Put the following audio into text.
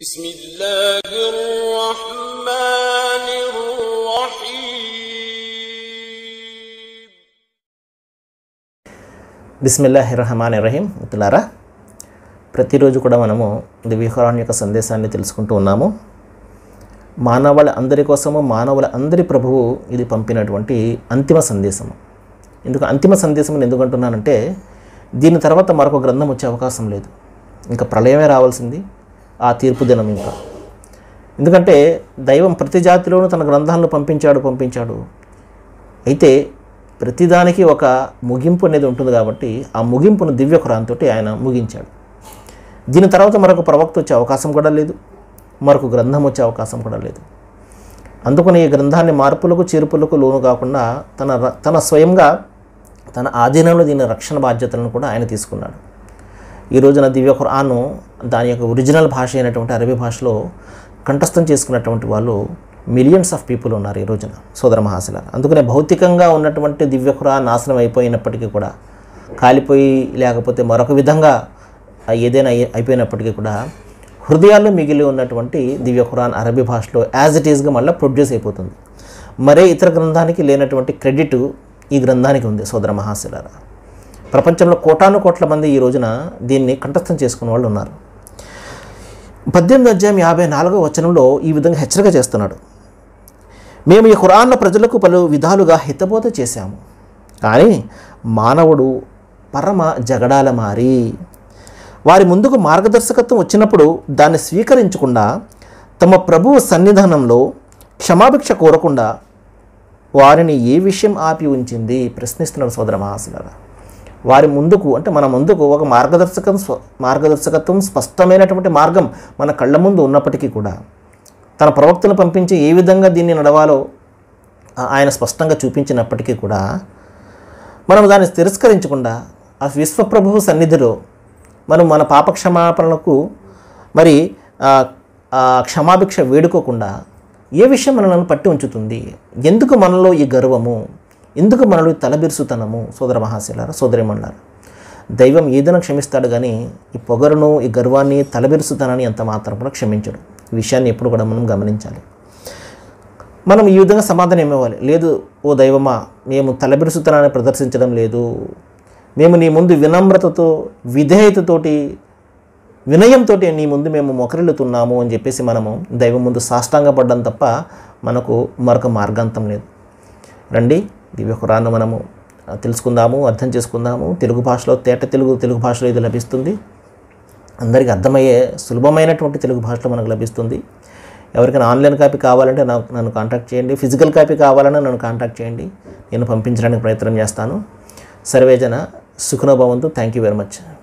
بسم الله الرحمن الرحيم బిస్మిల్లాహి రహమాన్ రహీం మిత్రులారా ప్రతిరోజు కూడా మనము దివ్యఖురాన్ యొక్క సందేశాన్ని తెలుసుకుంటూ ఉన్నాము మానవాళి అందరి కోసము మానవుల అందరి ప్రభువు ఇది పంపినటువంటి అంతిమ సందేశము ఎందుకు అంతిమ సందేశం అని ఎందుకు అంటున్నానంటే దీని తర్వాత మరొక గ్రంథం వచ్చే అవకాశం లేదు ఇంకా ప్రళయమే రావాల్సింది ఆ తీర్పు దినం ఇంకా. ఎందుకంటే దైవం ప్రతి జాతిలోనూ తన గ్రంథాలను పంపించాడు పంపించాడు. అయితే ప్రతిదానికి ఒక ముగింపు అనేది ఉంటుంది కాబట్టి ఆ ముగింపును దివ్య ఖురాన్తో ఆయన ముగించాడు. దీని తర్వాత మరొక ప్రవక్త వచ్చే అవకాశం కూడా లేదు. మరొక గ్రంథం వచ్చే అవకాశం కూడా లేదు. అందుకని ఈ గ్రంథాన్ని మార్పులకు చేర్పులకు లోను కాకుండా తన ర- తన స్వయంగా తన ఆధీనంలో దీని రక్షణ బాధ్యతలను కూడా ఆయన తీసుకున్నాడు. ఈ రోజున దివ్య ఖురాను దాని యొక్క ఒరిజినల్ భాష అయినటువంటి అరబీ భాషలో కంఠస్థం చేసుకున్నటువంటి వాళ్ళు మిలియన్స్ ఆఫ్ పీపుల్ ఉన్నారు ఈ రోజున సోదర మహాశిల అందుకనే భౌతికంగా ఉన్నటువంటి దివ్య ఖురాన్ నాశనం అయిపోయినప్పటికీ కూడా కాలిపోయి లేకపోతే మరొక విధంగా ఏదైనా అయిపోయినప్పటికీ కూడా హృదయాల్లో మిగిలి ఉన్నటువంటి దివ్య ఖురాన్ అరబీ భాషలో యాజ్ ఇట్ ఈస్గా మళ్ళీ ప్రొడ్యూస్ అయిపోతుంది. మరే ఇతర గ్రంథానికి లేనటువంటి క్రెడిట్ ఈ గ్రంథానికి ఉంది సోదర మహాశిలారా. ప్రపంచంలో కోటాను కోట్ల మంది ఈ రోజున దీన్ని కంఠస్థం చేసుకున్న వాళ్ళు ఉన్నారు. పద్దెనిమిది అధ్యాయం యాభై నాలుగో వచనంలో ఈ విధంగా హెచ్చరిక చేస్తున్నాడు. మేము ఈ ఖురాన్న ప్రజలకు పలు విధాలుగా హితబోధ చేశాము. కానీ మానవుడు పరమ జగడాల మారి. వారి ముందుకు మార్గదర్శకత్వం వచ్చినప్పుడు దాన్ని స్వీకరించకుండా తమ ప్రభువు సన్నిధానంలో క్షమాభిక్ష కోరకుండా వారిని ఏ విషయం ఆపి ఉంచింది? ప్రశ్నిస్తున్నాడు సోదర మహాశిలారా వారి ముందుకు అంటే మన ముందుకు ఒక మార్గదర్శకం మార్గదర్శకత్వం స్పష్టమైనటువంటి మార్గం మన కళ్ళ ముందు ఉన్నప్పటికీ కూడా తన ప్రవక్తను పంపించి ఏ విధంగా దీన్ని నడవాలో ఆయన స్పష్టంగా చూపించినప్పటికీ కూడా మనం దాన్ని తిరస్కరించకుండా ఆ విశ్వప్రభువు సన్నిధిలో మనం మన పాప క్షమాపణలకు మరి క్షమాభిక్ష వేడుకోకుండా ఏ విషయం మనల్ని పట్టి ఉంచుతుంది? ఎందుకు మనలో ఈ గర్వము? ఎందుకు మనలో ఈ తలబిరుసుతనము సోదర మహాశిలారా సోదరిమన్నారు దైవం ఏదైనా క్షమిస్తాడు కానీ ఈ పొగరును ఈ గర్వాన్ని తలబిరుసుతనని ఎంత మాత్రం కూడా క్షమించడు. ఈ విషయాన్ని ఎప్పుడు కూడా మనం గమనించాలి. మనం ఈ విధంగా సమాధానం ఏమివ్వాలి? లేదు ఓ దైవమా మేము తలబిరుసుతనాన్ని ప్రదర్శించడం లేదు. మేము నీ ముందు వినమ్రతతో విధేయతతోటి వినయంతో నీ ముందు మేము మొకరిల్లుతున్నాము అని చెప్పేసి మనము దైవం ముందు సాష్టాంగపడ్డం తప్ప మనకు మరొక మార్గాంతం లేదు. రండి దివ్య ఖురాన్ను మనము తెలుసుకుందాము అర్థం చేసుకుందాము. తెలుగు భాషలో తేట తెలుగు తెలుగు భాషలో ఇది లభిస్తుంది. అందరికీ అర్థమయ్యే సులభమైనటువంటి తెలుగు భాషలో మనకు లభిస్తుంది. ఎవరికైనా ఆన్లైన్ కాపీ కావాలంటే నాకు నన్ను కాంటాక్ట్ చేయండి. ఫిజికల్ కాపీ కావాలన్నా నన్ను కాంటాక్ట్ చేయండి. నేను పంపించడానికి ప్రయత్నం చేస్తాను. సర్వేజన సుఖనోభవంతు థ్యాంక్ యూ వెరీ మచ్.